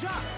shot!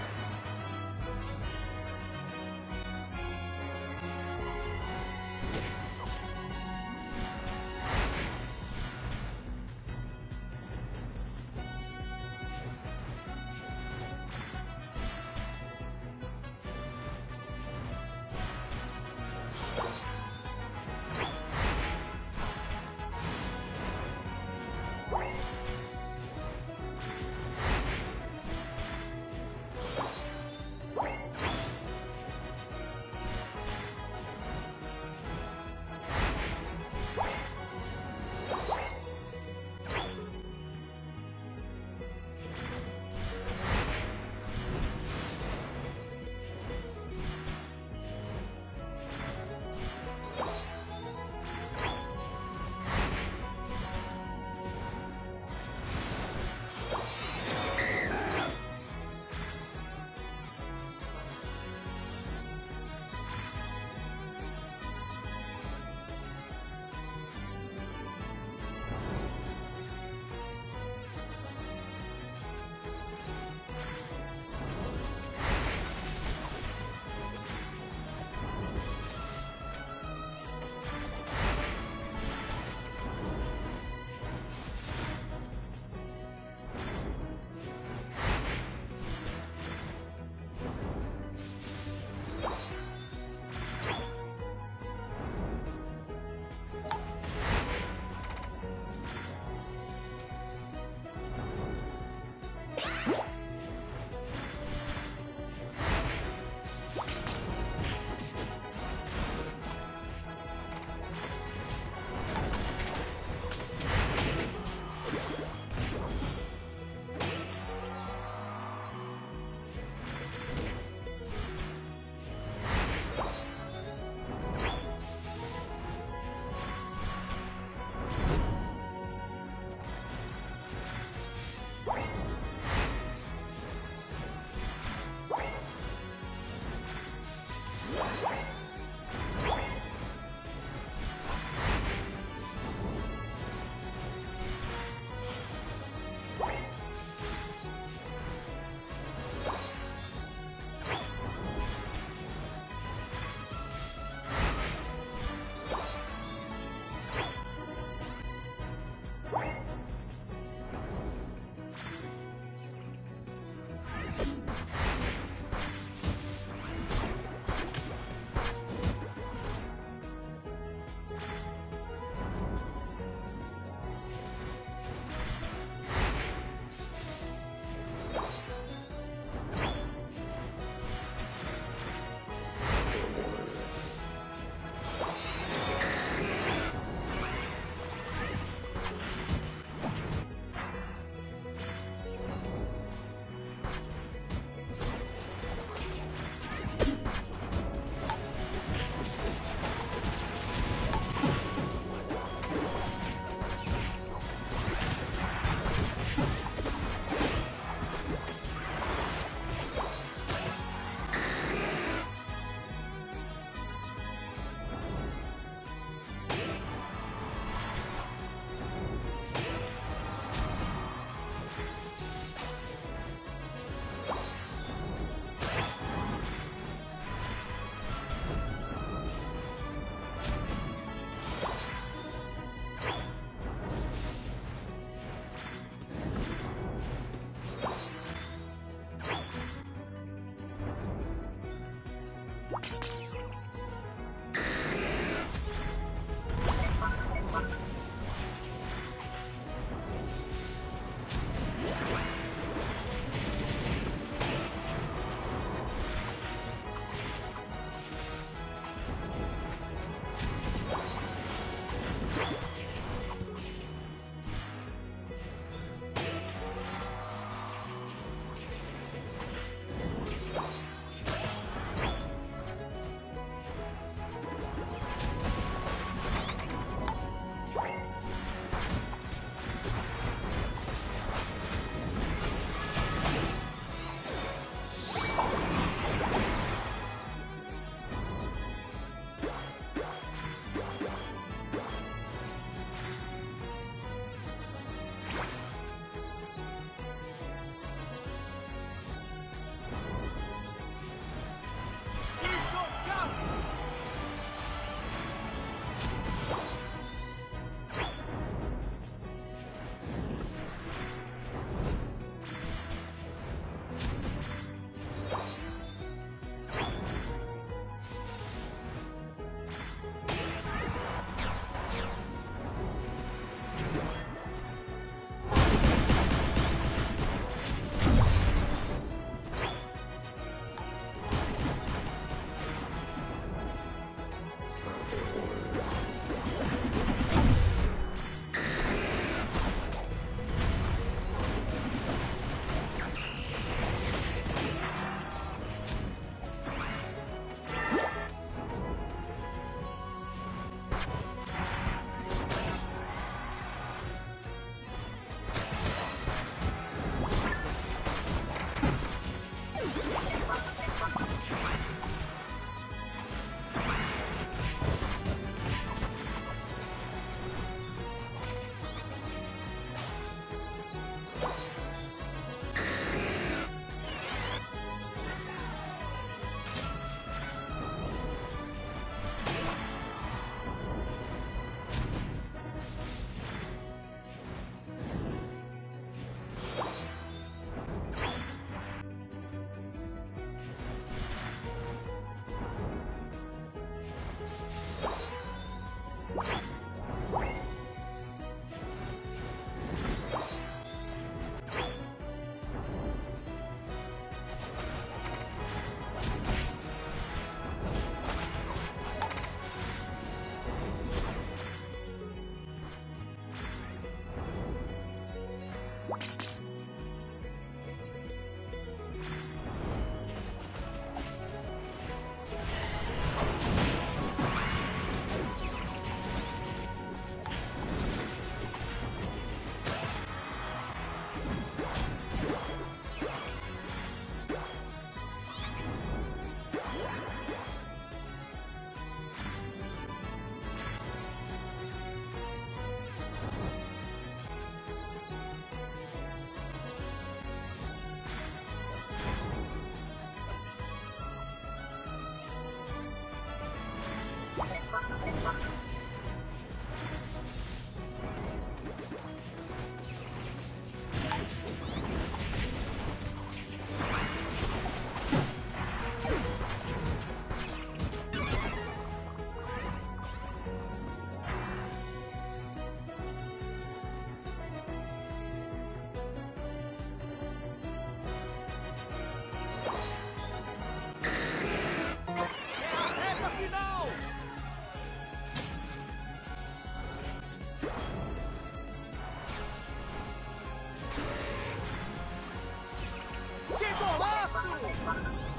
见过了。